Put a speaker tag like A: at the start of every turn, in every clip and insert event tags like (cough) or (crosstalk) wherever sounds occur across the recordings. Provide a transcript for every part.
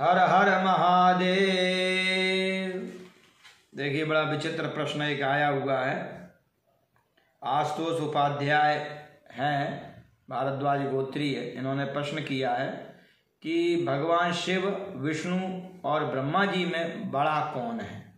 A: हर हर महादेव। देखिए, बड़ा विचित्र प्रश्न एक आया हुआ है। आशुतोष उपाध्याय हैं, भारद्वाज गोत्री है। इन्होंने प्रश्न किया है कि भगवान शिव, विष्णु और ब्रह्मा जी में बड़ा कौन है?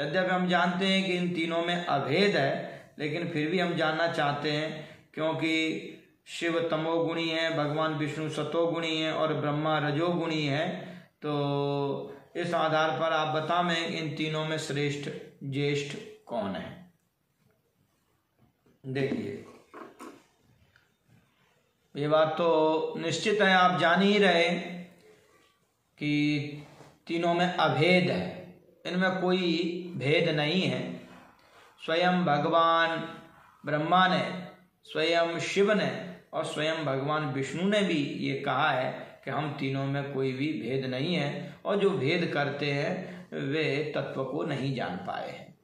A: यद्यपि हम जानते हैं कि इन तीनों में अभेद है, लेकिन फिर भी हम जानना चाहते हैं, क्योंकि शिव तमोगुणी है, भगवान विष्णु सतोगुणी है और ब्रह्मा रजोगुणी है। तो इस आधार पर आप बतावें, इन तीनों में श्रेष्ठ, ज्येष्ठ कौन है? देखिए, ये बात तो निश्चित है, आप जान ही रहे कि तीनों में अभेद है। इनमें कोई भेद नहीं है। स्वयं भगवान ब्रह्मा ने, स्वयं शिव ने और स्वयं भगवान विष्णु ने भी ये कहा है कि हम तीनों में कोई भी भेद नहीं है और जो भेद करते हैं, वे तत्व को नहीं जान पाए हैं।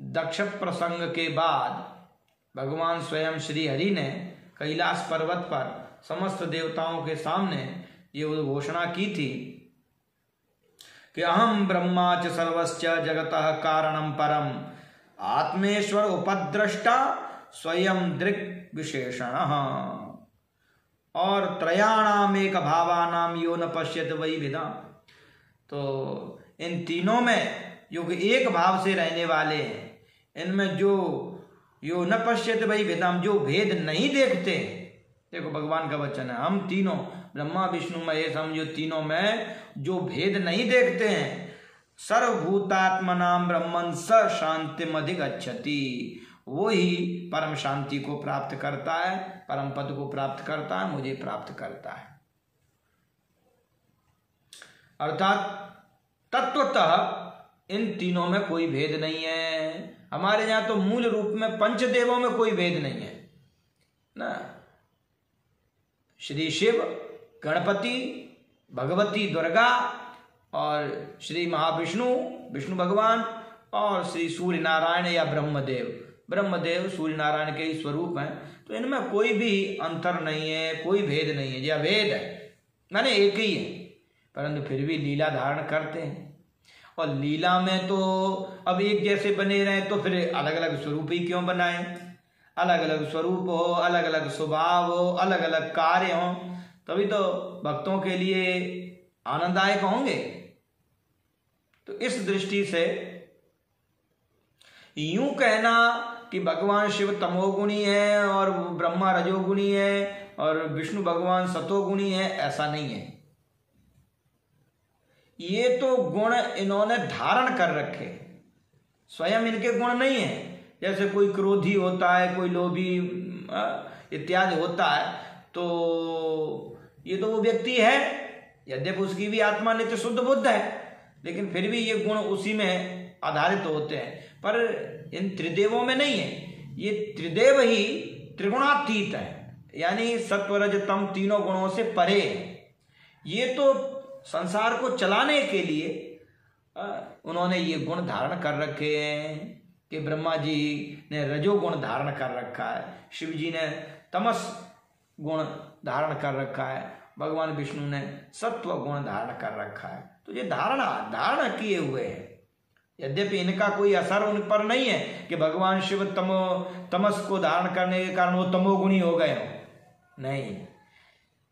A: दक्ष प्रसंग के बाद भगवान स्वयं श्री हरि ने कैलाश पर्वत पर समस्त देवताओं के सामने ये घोषणा की थी कि अहम ब्रह्मा च सर्वश्च जगत कारणम परम। आत्मेश्वर उपद्रष्टा स्वयं दृक् विशेषण। और त्रयाणाम एक भावानाम यो न पश्यत वही विधा तो इन तीनों में जो कि एक भाव से रहने वाले हैं। इनमें जो यो न पश्यत वही विधाम जो भेद नहीं देखते, देखो भगवान का वचन है, हम तीनों, ब्रह्मा, विष्णु, महेश, हम जो तीनों में जो भेद नहीं देखते हैं सर्वभूतात्म नाम ब्रह्मन स शांति अधिगछति वो ही परम शांति को प्राप्त करता है, परम पद को प्राप्त करता है, मुझे प्राप्त करता है। अर्थात तत्वतः इन तीनों में कोई भेद नहीं है। हमारे यहाँ तो मूल रूप में पंचदेवों में कोई भेद नहीं है। ना? श्री शिव, गणपति, भगवती, दुर्गा और श्री महाविष्णु, विष्णु भगवान और श्री सूर्य नारायण या ब्रह्मदेव। ब्रह्मदेव सूर्य नारायण के ही स्वरूप हैं तो इनमें कोई भी अंतर नहीं है, कोई भेद नहीं है या भेद है। मैंने एक ही है, परंतु फिर भी लीला धारण करते हैं। और लीला में तो अब एक जैसे बने रहे तो फिर अलग अलग स्वरूप ही क्यों बनाए? अलग अलग स्वरूप हो अलग अलग स्वभाव हो अलग अलग कार्य हो, तभी तो भक्तों के लिए आनंददायक होंगे। तो इस दृष्टि से यूँ कहना कि भगवान शिव तमोगुणी है और ब्रह्मा रजोगुणी है और विष्णु भगवान सतोगुणी है, ऐसा नहीं है। ये तो गुण इन्होंने धारण कर रखे स्वयं इनके गुण नहीं है। जैसे कोई क्रोधी होता है, कोई लोभी इत्यादि होता है तो ये तो वो व्यक्ति है। यद्यपि उसकी भी आत्मा नित्य शुद्ध बुद्ध है, लेकिन फिर भी ये गुण उसी में आधारित होते हैं। पर इन त्रिदेवों में नहीं है। ये त्रिदेव ही त्रिगुणातीत है। यानी सत्वरज तम तीनों गुणों से परे है। ये तो संसार को चलाने के लिए उन्होंने ये गुण धारण कर रखे हैं कि ब्रह्मा जी ने रजोगुण धारण कर रखा है, शिव जी ने तमस गुण धारण कर रखा है, भगवान विष्णु ने सत्व गुण धारण कर रखा है। तो ये धारणा, धारण किए हुए हैं। यद्यपि इनका कोई असर उन पर नहीं है कि भगवान शिव तमो, तमस को धारण करने के कारण वो तमोगुणी हो गए हो। नहीं।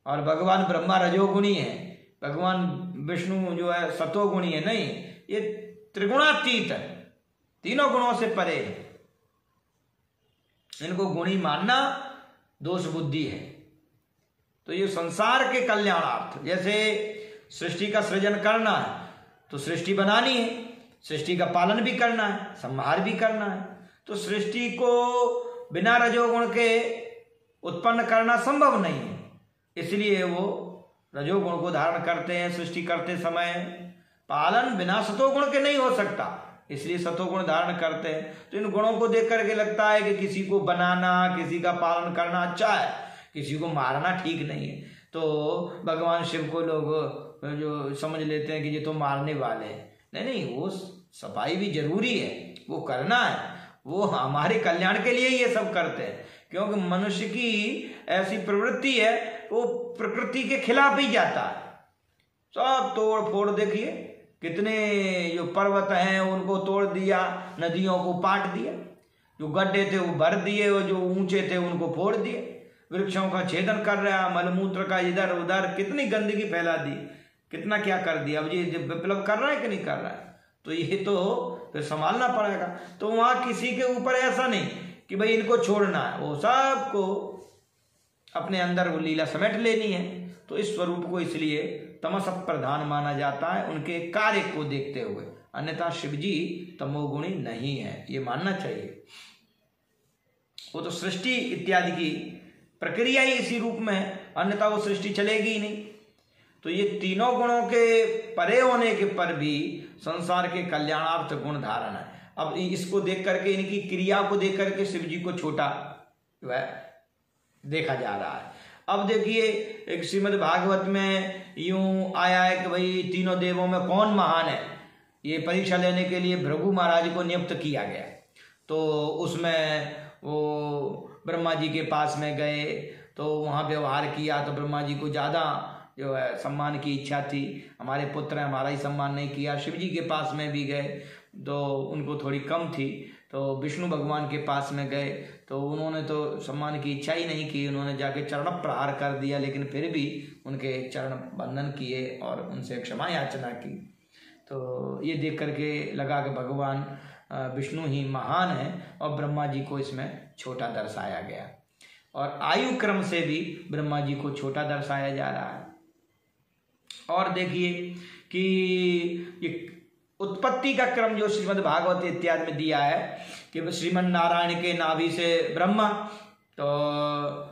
A: और भगवान ब्रह्मा रजोगुणी है। भगवान विष्णु जो है सतोगुणी है। नहीं। ये त्रिगुणातीत है। तीनों गुणों से परे है। इनको गुणी मानना दोष बुद्धि है। तो ये संसार के कल्याणार्थ, जैसे सृष्टि का सृजन करना है तो सृष्टि बनानी है। सृष्टि का पालन भी करना है, संहार भी करना है। तो सृष्टि को बिना रजोगुण के उत्पन्न करना संभव नहीं है। इसलिए वो रजोगुण को धारण करते हैं, सृष्टि करते समय। पालन बिना सतोगुण के नहीं हो सकता। इसलिए सतोगुण धारण करते हैं। तो इन गुणों को देख करके लगता है कि किसी को बनाना, किसी का पालन करना अच्छा है, किसी को मारना ठीक नहीं है। तो भगवान शिव को लोग जो समझ लेते हैं कि ये तो मारने वाले हैं। नहीं नहीं, वो सफ़ाई भी ज़रूरी है, वो करना है। वो हमारे कल्याण के लिए ये सब करते हैं। क्योंकि मनुष्य की ऐसी प्रवृत्ति है, वो प्रकृति के खिलाफ ही जाता है। सब तोड़ फोड़ देखिए, कितने जो पर्वत हैं, उनको तोड़ दिया, नदियों को पाट दिया। जो गड्ढे थे, वो भर दिए, और जो ऊँचे थे, उनको फोड़ दिए। वृक्षों का छेदन कर रहा, मलमूत्र का इधर उधर कितनी गंदगी फैला दी। कितना क्या कर दिया? अब ये विप्लव कर रहा है कि नहीं कर रहा है? तो ये तो फिर संभालना पड़ेगा। तो वहाँ किसी के ऊपर ऐसा नहीं कि भाई इनको छोड़ना है। वो सबको अपने अंदर वो लीला समेट लेनी है। तो इस स्वरूप को इसलिए तमस प्रधान माना जाता है उनके कार्य को देखते हुए। अन्यथा शिवजी तमोगुणी नहीं है। ये मानना चाहिए। वो तो सृष्टि इत्यादि की प्रक्रिया ही इसी रूप में है। अन्यथा वो सृष्टि चलेगी ही नहीं। तो ये तीनों गुणों के परे होने के पर भी संसार के कल्याणार्थ गुण धारण है। अब इसको देख करके, इनकी क्रिया को देख करके शिव जी को छोटा वह देखा जा रहा है। अब देखिए, एक श्रीमद भागवत में यूँ आया है कि भाई, तीनों देवों में कौन महान है? ये परीक्षा लेने के लिए भृगु महाराज को नियुक्त किया गया। तो उसमें वो ब्रह्मा जी के पास में गए तो वहाँ व्यवहार किया तो ब्रह्मा जी को ज़्यादा जो है, सम्मान की इच्छा थी। हमारे पुत्र हमारा ही सम्मान नहीं किया। शिव जी के पास में भी गए तो उनको थोड़ी कम थी। तो विष्णु भगवान के पास में गए तो उन्होंने तो सम्मान की इच्छा ही नहीं की। उन्होंने जाके चरण प्रहार कर दिया, लेकिन फिर भी उनके चरण बंधन किए और उनसे क्षमा याचना की। तो ये देख करके लगा कि भगवान विष्णु ही महान है और ब्रह्मा जी को इसमें छोटा दर्शाया गया। और आयु क्रम से भी ब्रह्मा जी को छोटा दर्शाया जा रहा है। और देखिए कि ये उत्पत्ति का क्रम जो श्रीमद् भागवत इत्यादि में दिया है कि श्रीमन नारायण के नाभि से ब्रह्मा तो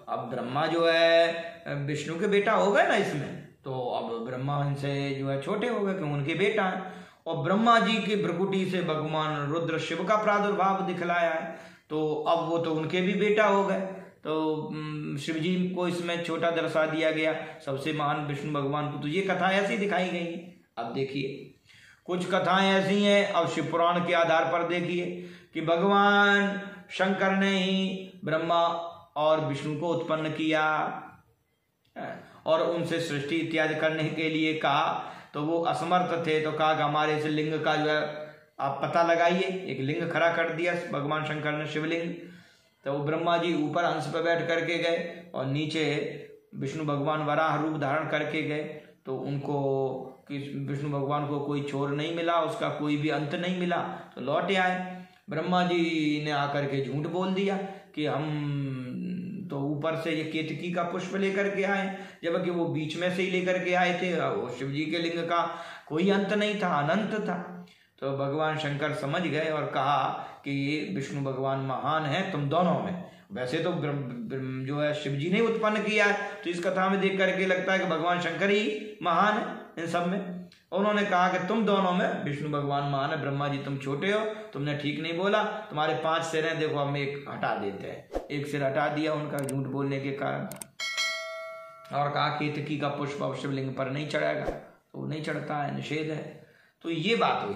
A: अब ब्रह्मा जो है, विष्णु के बेटा हो गए ना इसमें तो अब ब्रह्मा इनसे जो है छोटे हो गए, क्यों? उनके बेटा हैं। और ब्रह्मा जी की भ्रकुटी से भगवान रुद्र शिव का प्रादुर्भाव दिखलाया है तो अब वो तो उनके भी बेटा हो गए। तो शिव जी को इसमें छोटा दर्शा दिया गया। सबसे महान विष्णु भगवान को तो ये कथा ऐसी दिखाई गई। है अब देखिए, कुछ कथाएँ ऐसी हैं, अब शिव पुराण के आधार पर देखिए कि भगवान शंकर ने ही ब्रह्मा और विष्णु को उत्पन्न किया और उनसे सृष्टि इत्यादि करने के लिए कहा। तो वो असमर्थ थे तो कहा कि हमारे इस लिंग का जो है, आप पता लगाइए। एक लिंग खड़ा कर दिया, भगवान शंकर ने शिवलिंग। तो वो ब्रह्मा जी ऊपर हंस पर बैठ करके गए और नीचे विष्णु भगवान वराह रूप धारण करके गए। तो उनको कि विष्णु भगवान को कोई छोर नहीं मिला, उसका कोई भी अंत नहीं मिला। तो लौट आए। ब्रह्मा जी ने आकर के झूठ बोल दिया कि हम तो ऊपर से ये केतकी का पुष्प लेकर के आए, जबकि वो बीच में से ही लेकर के आए थे। शिव जी के लिंग का कोई अंत नहीं था, अनंत था। तो भगवान शंकर समझ गए और कहा कि ये विष्णु भगवान महान है तुम दोनों में। वैसे तो जो है शिव जी ने उत्पन्न किया है। तो इस कथा में देख करके लगता है कि भगवान शंकर ही महान है इन सब में। उन्होंने कहा कि तुम दोनों में विष्णु भगवान महान है। ब्रह्मा जी तुम छोटे हो, तुमने ठीक नहीं बोला, तुम्हारे पाँच सिर हैं, देखो हम एक हटा देते हैं। एक सिर हटा दिया उनका झूठ बोलने के कारण। और कहा केतकी का पुष्प अब शिवलिंग पर नहीं चढ़ाएगा तो नहीं चढ़ता है, निषेध है। तो ये बात हुई।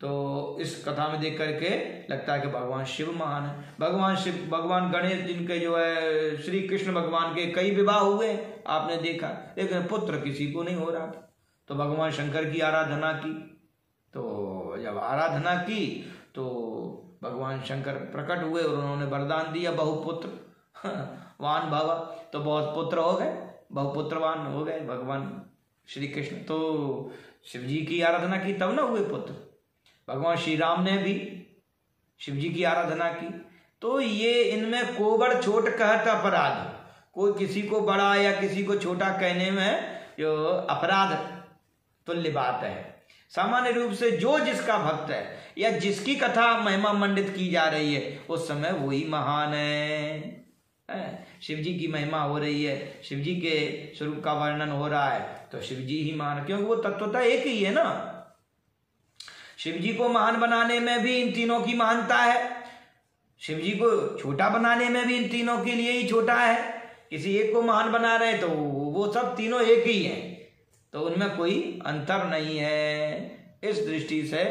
A: तो इस कथा में देख करके लगता है कि भगवान शिव महान है। भगवान शिव, भगवान गणेश जिनके जो है, श्री कृष्ण भगवान के कई विवाह हुए, आपने देखा। लेकिन पुत्र किसी को नहीं हो रहा था। तो भगवान शंकर की आराधना की। तो जब आराधना की तो भगवान शंकर प्रकट हुए और उन्होंने वरदान दिया बहुपुत्र। (laughs) वान भावा तो बहुत पुत्र हो गए। बहुपुत्रवान हो गए भगवान श्री कृष्ण। तो शिव जी की आराधना की तब ना हुए पुत्र। भगवान श्री राम ने भी शिव जी की आराधना की। तो ये इनमें कोबर छोट कहत अपराध। कोई किसी को बड़ा या किसी को छोटा कहने में जो अपराध तुल्य बात है। सामान्य रूप से जो जिसका भक्त है या जिसकी कथा महिमा मंडित की जा रही है, उस समय वही महान है। शिव जी की महिमा हो रही है शिव जी के स्वरूप का वर्णन हो रहा है तो शिव जी ही महान, क्योंकि वो तत्वता एक ही है ना? शिव जी को महान बनाने में भी इन तीनों की महानता है। शिव जी को छोटा बनाने में भी इन तीनों के लिए ही छोटा है। किसी एक को महान बना रहे तो वो सब तीनों एक ही हैं। तो उनमें कोई अंतर नहीं है। इस दृष्टि से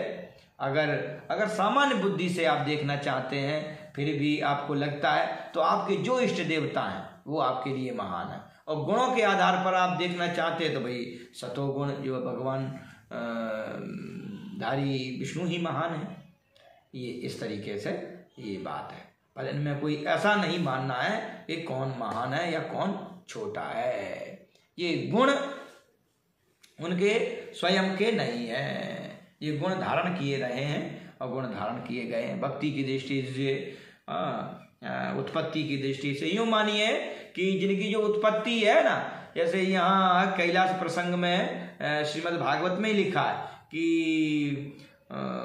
A: अगर अगर सामान्य बुद्धि से आप देखना चाहते हैं, फिर भी आपको लगता है तो आपके जो इष्ट देवता हैं, वो आपके लिए महान है। और गुणों के आधार पर आप देखना चाहते हैं तो भाई सतोगुण जो भगवान धारी विष्णु ही महान है। ये इस तरीके से ये बात है। पर इनमें कोई ऐसा नहीं मानना है कि कौन महान है या कौन छोटा है। ये गुण उनके स्वयं के नहीं है। ये गुण धारण किए रहे हैं और गुण धारण किए गए हैं। भक्ति की दृष्टि से उत्पत्ति की दृष्टि से यूँ मानिए कि जिनकी जो उत्पत्ति है ना, जैसे यहाँ कैलाश प्रसंग में श्रीमद् भागवत में ही लिखा है कि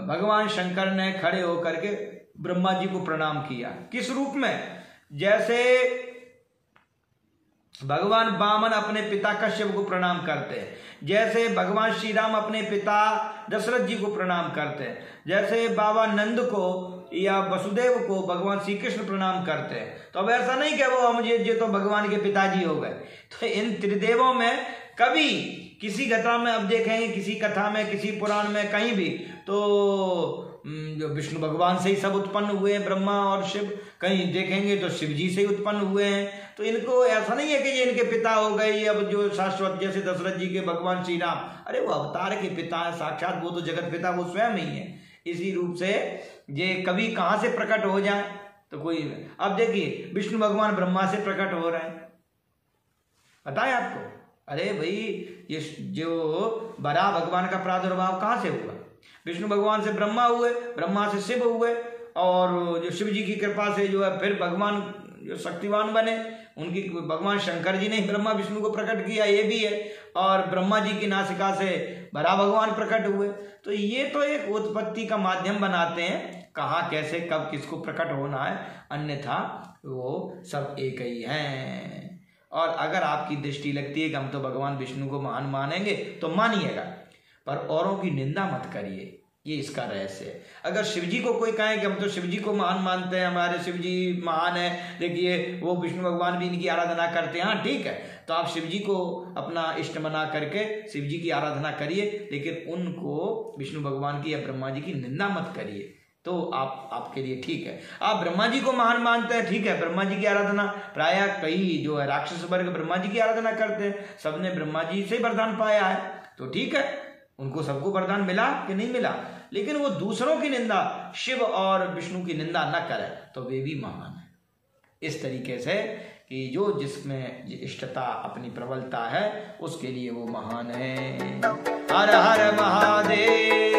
A: भगवान शंकर ने खड़े होकर के ब्रह्मा जी को प्रणाम किया। किस रूप में? जैसे भगवान बामन अपने पिता कश्यप को प्रणाम करते हैं, जैसे भगवान श्री राम अपने पिता दशरथ जी को प्रणाम करते हैं, जैसे बाबा नंद को या वसुदेव को भगवान श्री कृष्ण प्रणाम करते हैं। तो अब ऐसा नहीं क्या वो मुझे जो तो भगवान के पिताजी हो गए। तो इन त्रिदेवों में कभी किसी कथा में अब देखेंगे, किसी कथा में, किसी पुराण में, कहीं भी तो जो विष्णु भगवान से ही सब उत्पन्न हुए हैं, ब्रह्मा और शिव, कहीं देखेंगे तो शिव जी से ही उत्पन्न हुए हैं। तो इनको ऐसा नहीं है कि ये इनके पिता हो गए अब जो शाश्वत जैसे दशरथ जी के भगवान श्री राम अरे वो अवतार के पिता है, साक्षात वो तो जगत पिता, वो स्वयं ही है। इसी रूप से ये कभी कहाँ से प्रकट हो जाए? तो कोई अब देखिए, विष्णु भगवान ब्रह्मा से प्रकट हो रहे हैं। बताए आपको? अरे भाई, ये जो बड़ा भगवान का प्रादुर्भाव कहाँ से हुआ? विष्णु भगवान से ब्रह्मा हुए, ब्रह्मा से शिव हुए, और जो शिव जी की कृपा से जो है फिर भगवान जो शक्तिवान बने। उनकी भगवान शंकर जी ने ब्रह्मा विष्णु को प्रकट किया, ये भी है। और ब्रह्मा जी की नासिका से बड़ा भगवान प्रकट हुए। तो ये तो एक उत्पत्ति का माध्यम बनाते हैं, कहाँ, कैसे, कब, किसको प्रकट होना है, अन्यथा वो सब एक ही हैं। और अगर आपकी दृष्टि लगती है कि हम तो भगवान विष्णु को महान मानेंगे तो मानिएगा। पर औरों की निंदा मत करिए। ये इसका रहस्य है। अगर शिवजी को कोई कहे कि हम तो शिवजी को महान मानते हैं, हमारे शिवजी महान है, देखिए, वो विष्णु भगवान भी इनकी आराधना करते हैं हाँ ठीक है। तो आप शिवजी को अपना इष्ट मना करके शिवजी की आराधना करिए, लेकिन उनको विष्णु भगवान की या ब्रह्मा जी की निंदा मत करिए। तो आप, आपके लिए ठीक है। आप ब्रह्मा जी को महान मानते हैं, ठीक है, ब्रह्मा जी की आराधना। प्राय कई जो है राक्षस वर्ग ब्रह्मा जी की आराधना करते हैं। सबने ब्रह्मा जी से वरदान पाया है। तो ठीक है, उनको सबको वरदान मिला कि नहीं मिला? लेकिन वो दूसरों की निंदा, शिव और विष्णु की निंदा न करे तो वे भी महान है। इस तरीके से कि जो जिसमें इष्टता अपनी प्रबलता है, उसके लिए वो महान है। हर हर महादेव।